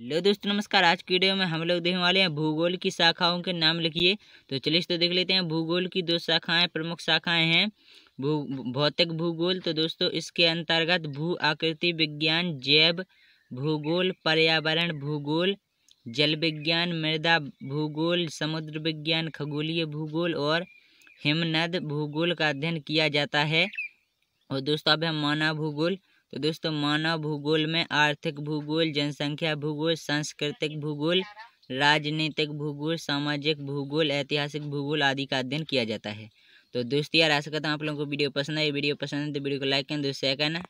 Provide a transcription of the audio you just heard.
लो दोस्तों, नमस्कार। आज की वीडियो में हम लोग देखने वाले हैं भूगोल की शाखाओं के नाम लिखिए। तो चलिए तो देख लेते हैं। भूगोल की दो शाखाएँ, प्रमुख शाखाएँ हैं। भू, भौतिक भूगोल तो दोस्तों, इसके अंतर्गत भू आकृति विज्ञान, जैव भूगोल, पर्यावरण भूगोल, जल विज्ञान, मृदा भूगोल, समुद्र विज्ञान, खगोलीय भूगोल और हिमनद भूगोल का अध्ययन किया जाता है। और दोस्तों, अब हम मानव भूगोल। तो दोस्तों, मानव भूगोल में आर्थिक भूगोल, जनसंख्या भूगोल, सांस्कृतिक भूगोल, राजनीतिक भूगोल, सामाजिक भूगोल, ऐतिहासिक भूगोल आदि का अध्ययन किया जाता है। तो दोस्तों, यार, आशा करता हूँ आप लोगों को वीडियो पसंद है वीडियो पसंद है तो वीडियो को लाइक करें दोस्त शेयर करना।